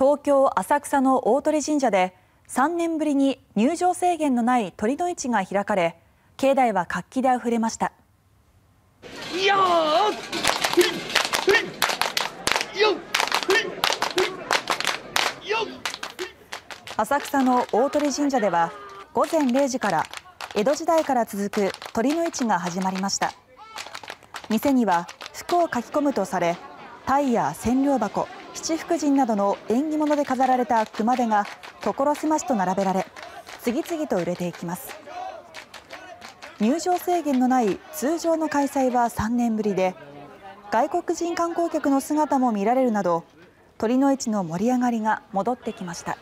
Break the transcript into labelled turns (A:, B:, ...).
A: 東京・浅草の大鳥神社で3年ぶりに入場制限のない酉の市が開かれ境内は活気であふれました。浅草の大鳥神社では午前0時から江戸時代から続く酉の市が始まりました。店には服を書き込むとされタイや千両箱七福神などの縁起物で飾られた熊手が所狭しと並べられ次々と売れていきます入場制限のない通常の開催は3年ぶりで外国人観光客の姿も見られるなど酉の市の盛り上がりが戻ってきました。